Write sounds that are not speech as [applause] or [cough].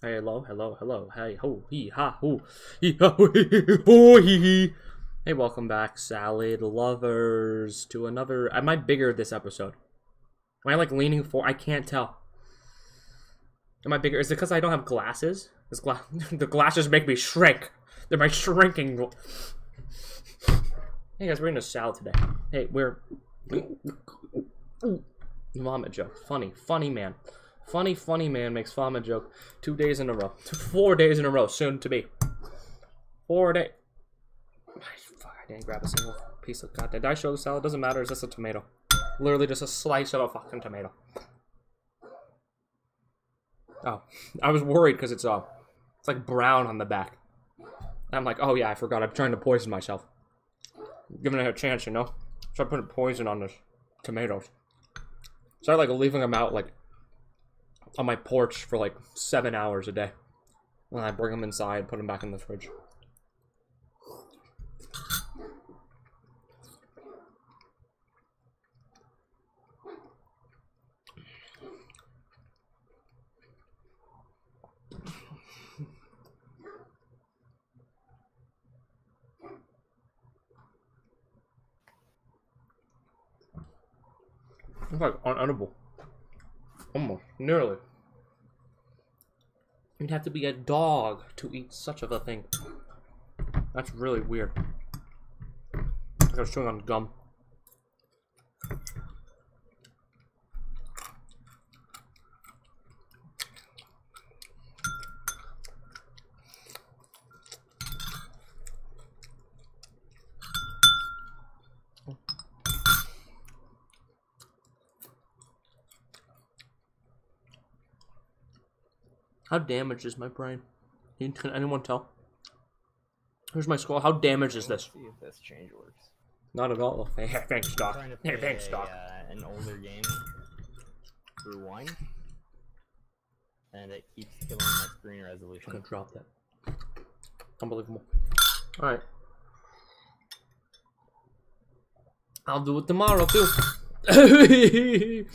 Hey, hello, hello, hello. Hey, ho, hee, ha, hoo, hee, ha, hoo, [laughs] hee, hoo, hee. Hey, welcome back, salad lovers, to another. Am I bigger this episode? Am I like leaning for? I can't tell. Am I bigger? Is it because I don't have glasses? Is gla- [laughs] the glasses make me shrink. They're my shrinking. Hey guys, we're eating a salad today. Hey, we're vomit joke. Funny, funny man. Funny, funny man makes vomit joke two days in a row. Four days in a row, soon to be. Four day. Fuck, I didn't grab a single piece of goddamn. Did I show salad? Doesn't matter. It's just a tomato. Literally just a slice of a fucking tomato. Oh, I was worried because it's uh, it's like brown on the back. I'm like, oh yeah, I forgot. I'm trying to poison myself. Giving it a chance, you know. So putting poison on this tomatoes. Start like leaving them out like on my porch for like seven hours a day. And I bring them inside, put them back in the fridge. It's like unedible. Almost. Nearly. You'd have to be a dog to eat such of a thing. That's really weird. I was chewing on gum. How damaged is my brain? Can can anyone tell? Here's my skull. How damaged is this? See if this change works. Not at all. Hey, [laughs] thanks, Doc. trying Hey, thanks, Doc. uh, an older game, One. and it keeps killing my screen I'm resolution. gonna drop that. Unbelievable. Alright. I'll do it tomorrow, too. [laughs]